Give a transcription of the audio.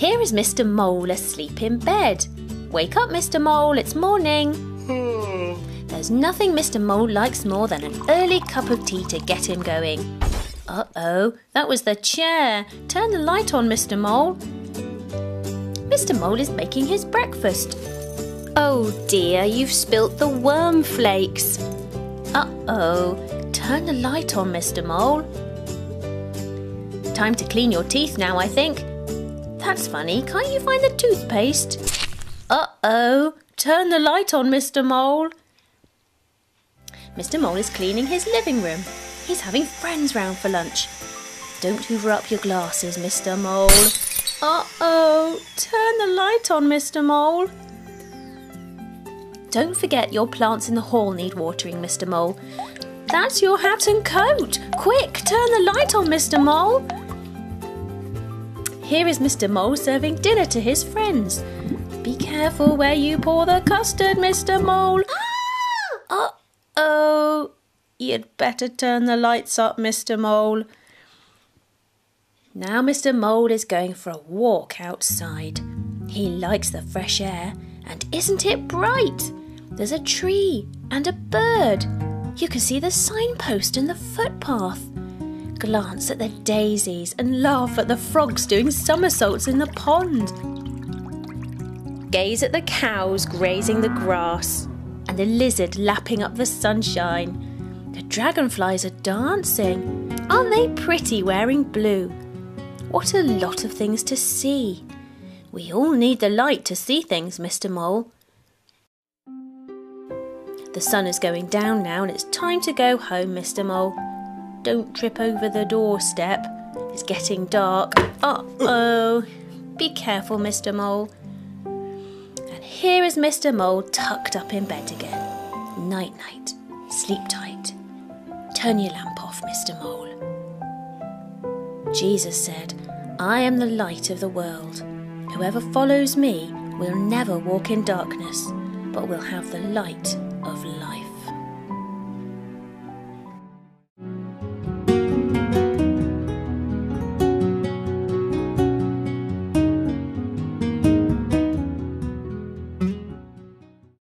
Here is Mr. Mole asleep in bed. Wake up, Mr. Mole, it's morning. There's nothing Mr. Mole likes more than an early cup of tea to get him going. Uh oh, that was the chair. Turn the light on, Mr. Mole. Mr. Mole is making his breakfast. Oh dear, you've spilt the worm flakes. Uh oh, turn the light on, Mr. Mole. Time to clean your teeth now, I think. That's funny, can't you find the toothpaste? Uh oh, turn the light on, Mr. Mole. Mr. Mole is cleaning his living room. He's having friends round for lunch. Don't hoover up your glasses, Mr. Mole. Uh oh, turn the light on, Mr. Mole. Don't forget your plants in the hall need watering, Mr. Mole. That's your hat and coat. Quick, turn the light on, Mr. Mole. Here is Mr. Mole serving dinner to his friends. Be careful where you pour the custard, Mr. Mole. Uh oh. You'd better turn the lights up, Mr. Mole. Now Mr. Mole is going for a walk outside. He likes the fresh air, and isn't it bright? There's a tree and a bird. You can see the signpost and the footpath. Glance at the daisies and laugh at the frogs doing somersaults in the pond. Gaze at the cows grazing the grass and the lizard lapping up the sunshine. The dragonflies are dancing. Aren't they pretty wearing blue? What a lot of things to see. We all need the light to see things, Mr. Mole. The sun is going down now and it's time to go home, Mr. Mole. Don't trip over the doorstep. It's getting dark. Uh oh. Be careful, Mr. Mole. And here is Mr. Mole tucked up in bed again. Night night. Sleep tight. Turn your lamp off, Mr. Mole. Jesus said, I am the light of the world. Whoever follows me will never walk in darkness, but will have the light of life.